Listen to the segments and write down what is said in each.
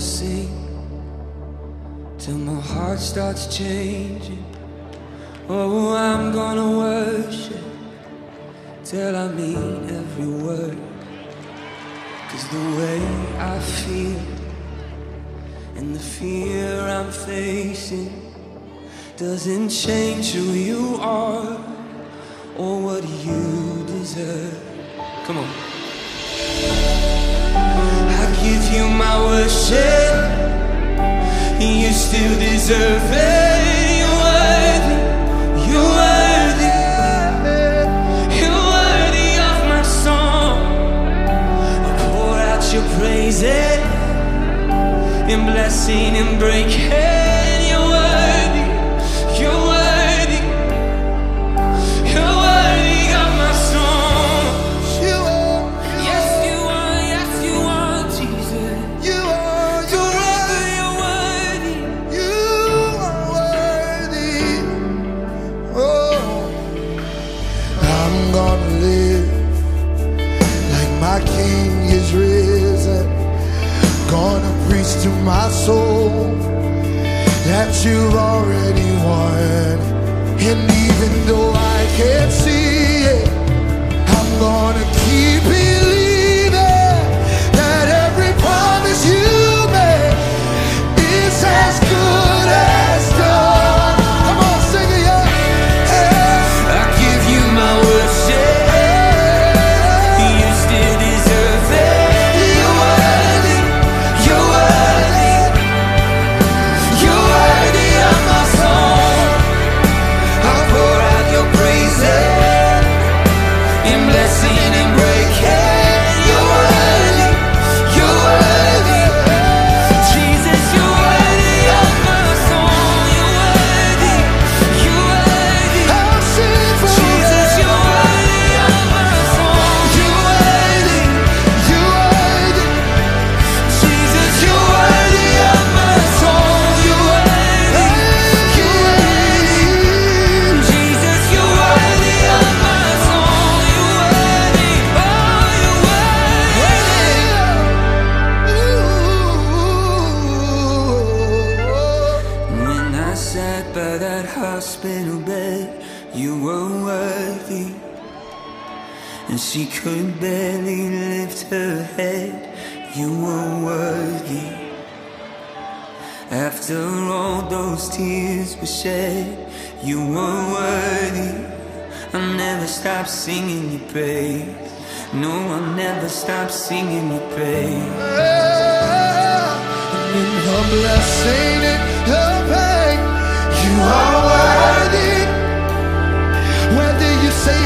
sing till my heart starts changing. Oh, I'm gonna worship till I mean every word. Cause the way I feel and the fear I'm facing doesn't change who you are or what you deserve. Come on. Give you my worship. You still deserve it. You're worthy. You're worthy. You're worthy of my song. I pour out your praises in blessing and breaking. Soul that you've already won. And she could barely lift her head. You were worthy. After all those tears were shed, you were worthy. I'll never stop singing your praise. No, I'll never stop singing your praise. In the blessing and the pain, you are worthy. Whether you say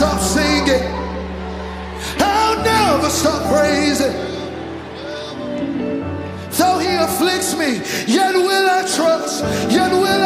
stop singing. I'll never stop praising. Though he afflicts me, yet will I trust, yet will